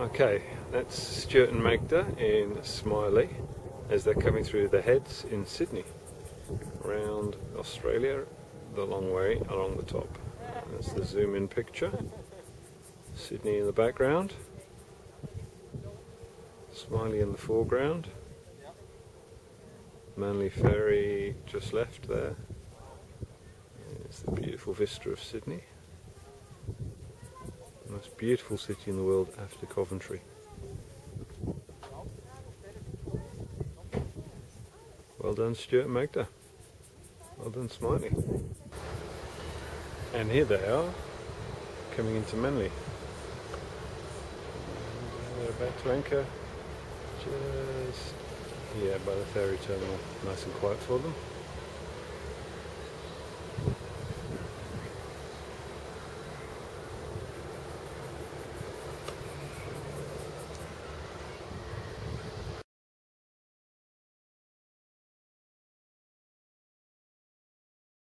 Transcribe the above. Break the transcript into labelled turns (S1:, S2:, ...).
S1: Okay, that's Stuart and Magda in Smiley as they're coming through the heads in Sydney, around Australia, the long way along the top. That's the zoom in picture. Sydney in the background, Smiley in the foreground, Manly Ferry just left there. It's the beautiful vista of Sydney. Most beautiful city in the world after Coventry. Well done Stuart and Magda. Well done Smiley. And here they are, coming into Manly. They're about to anchor just here by the ferry terminal. Nice and quiet for them.